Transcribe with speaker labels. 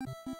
Speaker 1: you